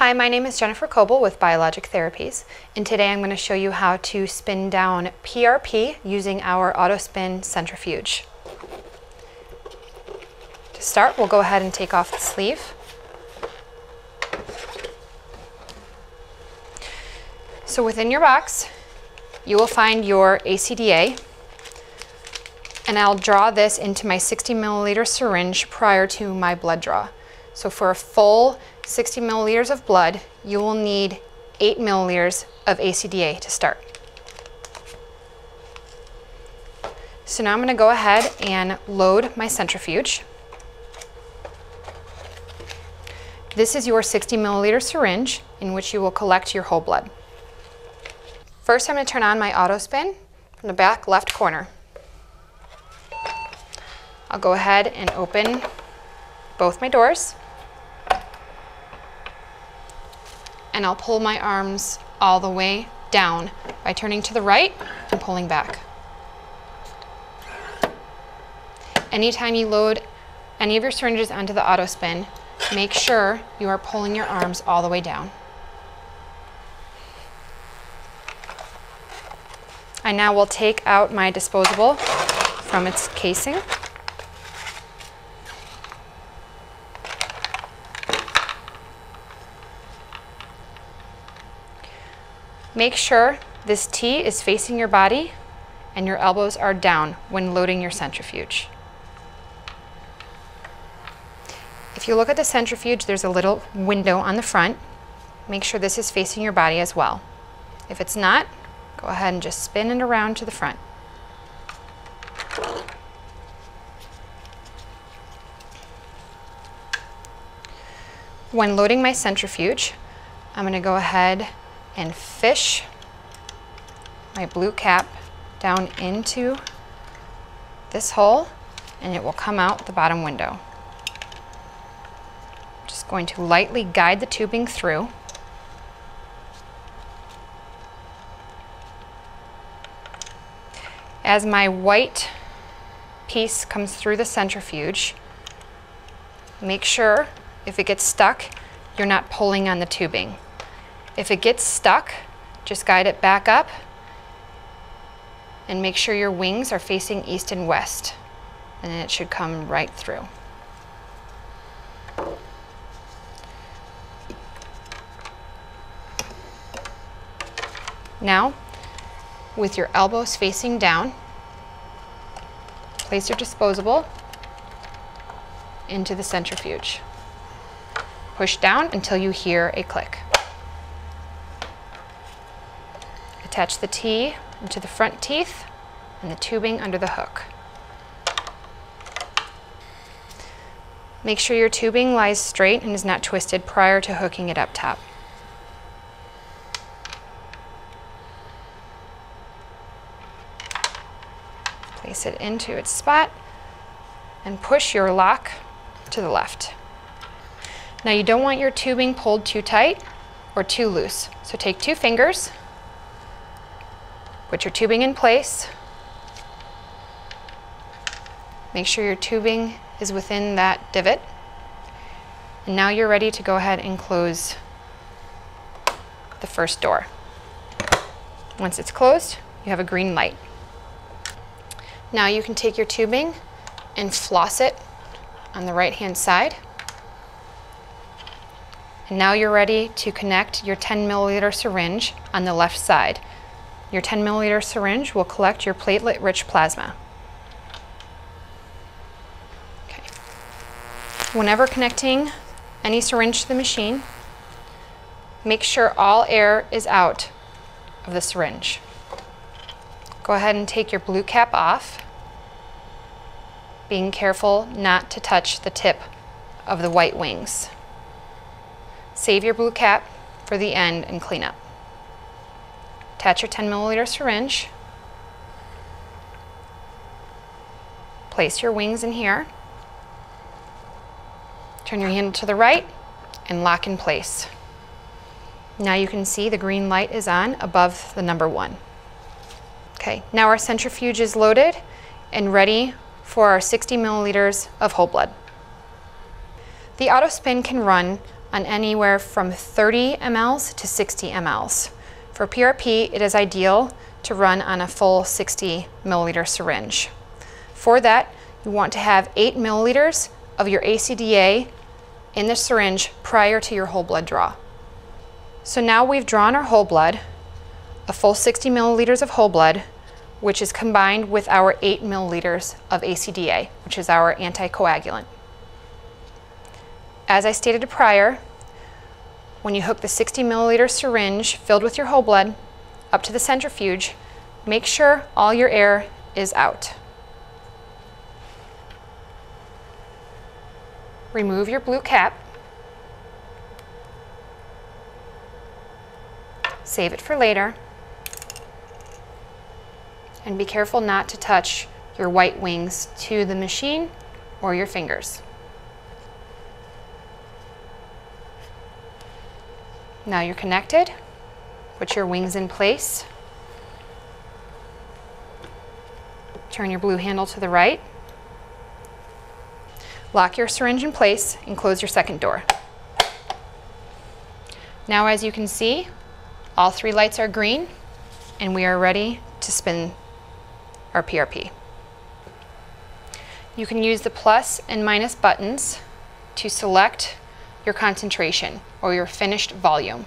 Hi, my name is Jennifer Coble with Biologic Therapies, and today I'm going to show you how to spin down PRP using our AutoSpin centrifuge. To start, we'll go ahead and take off the sleeve. So within your box, you will find your ACDA, and I'll draw this into my 60 milliliter syringe prior to my blood draw. So for a full 60 milliliters of blood, you will need 8 milliliters of ACDA to start. So now I'm going to go ahead and load my centrifuge. This is your 60 milliliter syringe in which you will collect your whole blood. First I'm going to turn on my auto spin from the back left corner. I'll go ahead and open both my doors. And I'll pull my arms all the way down by turning to the right and pulling back. Anytime you load any of your syringes onto the auto spin, make sure you are pulling your arms all the way down. I now will take out my disposable from its casing. Make sure this T is facing your body and your elbows are down when loading your centrifuge. If you look at the centrifuge, there's a little window on the front. Make sure this is facing your body as well. If it's not, go ahead and just spin it around to the front. When loading my centrifuge, I'm going to go ahead and fish my blue cap down into this hole and it will come out the bottom window. Just going to lightly guide the tubing through. As my white piece comes through the centrifuge, make sure if it gets stuck, you're not pulling on the tubing. If it gets stuck, just guide it back up and make sure your wings are facing east and west and it should come right through. Now, with your elbows facing down, place your disposable into the centrifuge. Push down until you hear a click. Attach the T into the front teeth and the tubing under the hook. Make sure your tubing lies straight and is not twisted prior to hooking it up top. Place it into its spot and push your lock to the left. Now you don't want your tubing pulled too tight or too loose. So take two fingers Put your tubing in place. Make sure your tubing is within that divot. And now you're ready to go ahead and close the first door. Once it's closed, you have a green light. Now you can take your tubing and floss it on the right hand side. And now you're ready to connect your 10 milliliter syringe on the left side. Your 10 milliliter syringe will collect your platelet-rich plasma. Okay. Whenever connecting any syringe to the machine, make sure all air is out of the syringe. Go ahead and take your blue cap off, being careful not to touch the tip of the white wings. Save your blue cap for the end and clean up. Attach your 10 milliliter syringe. Place your wings in here. Turn your handle to the right and lock in place. Now you can see the green light is on above the number one. Okay, now our centrifuge is loaded and ready for our 60 milliliters of whole blood. The auto spin can run on anywhere from 30 mLs to 60 mLs. For PRP, it is ideal to run on a full 60 milliliter syringe. For that, you want to have 8 milliliters of your ACDA in the syringe prior to your whole blood draw. So now we've drawn our whole blood, a full 60 milliliters of whole blood, which is combined with our 8 milliliters of ACDA, which is our anticoagulant. As I stated prior, when you hook the 60 milliliter syringe filled with your whole blood up to the centrifuge, make sure all your air is out. Remove your blue cap. Save it for later. And be careful not to touch your white wings to the machine or your fingers. Now you're connected. Put your wings in place. Turn your blue handle to the right. Lock your syringe in place and close your second door. Now as you can see, all three lights are green and we are ready to spin our PRP. You can use the plus and minus buttons to select your concentration or your finished volume.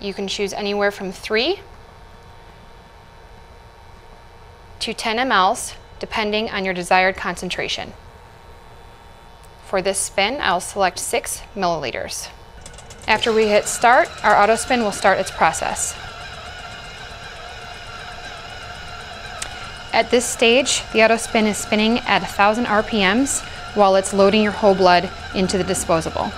You can choose anywhere from 3 to 10 mLs depending on your desired concentration. For this spin, I'll select 6 milliliters. After we hit start, our auto spin will start its process. At this stage, the auto spin is spinning at 1000 RPMs while it's loading your whole blood into the disposable.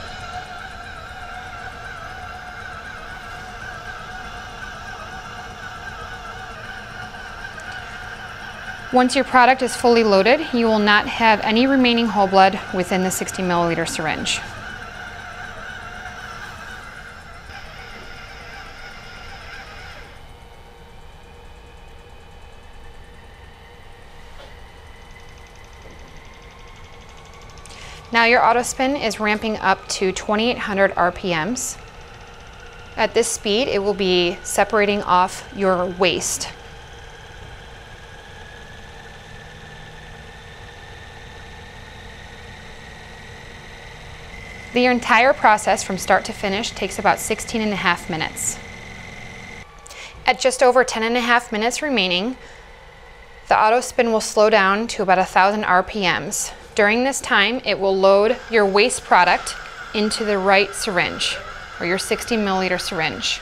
Once your product is fully loaded, you will not have any remaining whole blood within the 60 milliliter syringe. Now your autospin is ramping up to 2800 RPMs. At this speed, it will be separating off your waste The entire process from start to finish takes about 16 and a half minutes. At just over 10 and a half minutes remaining, the auto spin will slow down to about 1000 RPMs. During this time, it will load your waste product into the right syringe, or your 60 milliliter syringe.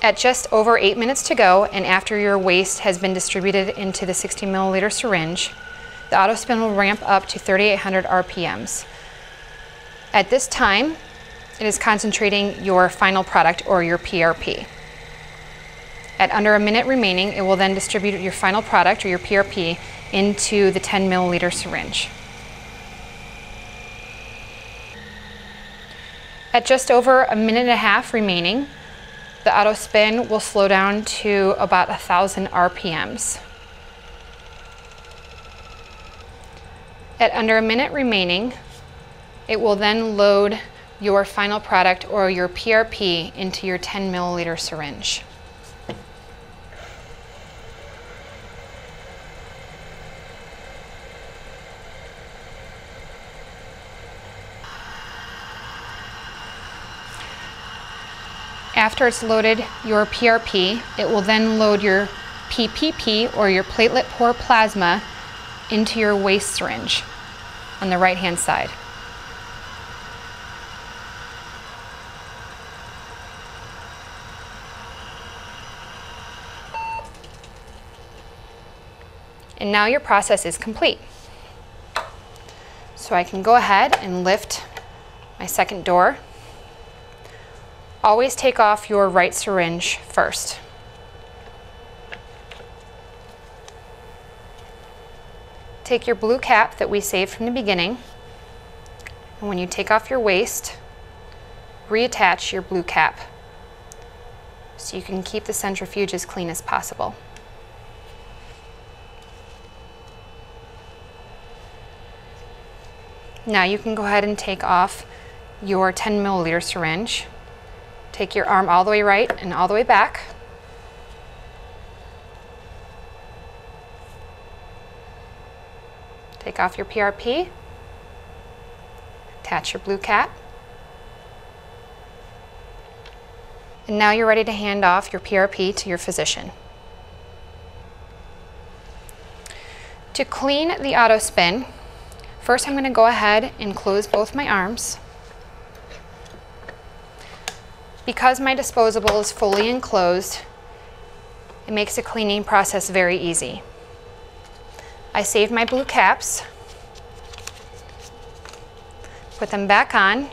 At just over eight minutes to go, and after your waste has been distributed into the 60 milliliter syringe, the auto spin will ramp up to 3,800 RPMs. At this time, it is concentrating your final product or your PRP. At under a minute remaining, it will then distribute your final product or your PRP into the 10 milliliter syringe. At just over a minute and a half remaining, the auto spin will slow down to about 1,000 RPMs. At under a minute remaining, it will then load your final product or your PRP into your 10 milliliter syringe. After it's loaded your PRP, it will then load your PPP or your platelet poor plasma into your waste syringe on the right hand side. And now your process is complete. So I can go ahead and lift my second door always take off your right syringe first. Take your blue cap that we saved from the beginning, and when you take off your waste, reattach your blue cap so you can keep the centrifuge as clean as possible. Now you can go ahead and take off your 10 milliliter syringe. Take your arm all the way right and all the way back. Take off your PRP. Attach your blue cap. And now you're ready to hand off your PRP to your physician. To clean the auto spin, first I'm going to go ahead and close both my arms. Because my disposable is fully enclosed, it makes the cleaning process very easy. I saved my blue caps, put them back on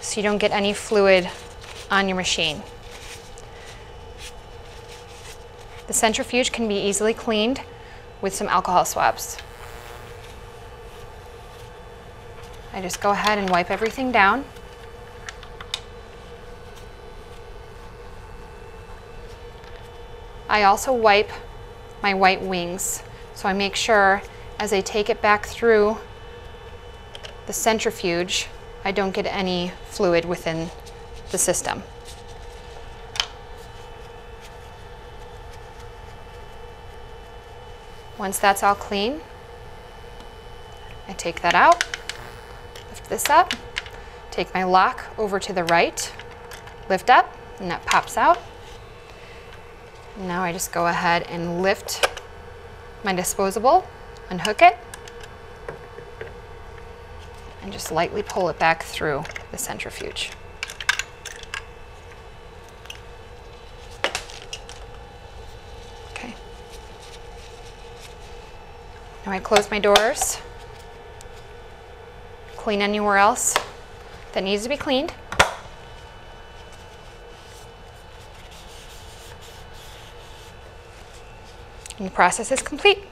so you don't get any fluid on your machine. The centrifuge can be easily cleaned with some alcohol swabs. I just go ahead and wipe everything down. I also wipe my white wings. So I make sure as I take it back through the centrifuge, I don't get any fluid within the system. Once that's all clean, I take that out, lift this up, take my lock over to the right, lift up, and that pops out. Now I just go ahead and lift my disposable, unhook it, and just lightly pull it back through the centrifuge. Okay. Now I close my doors, clean anywhere else that needs to be cleaned. And the process is complete.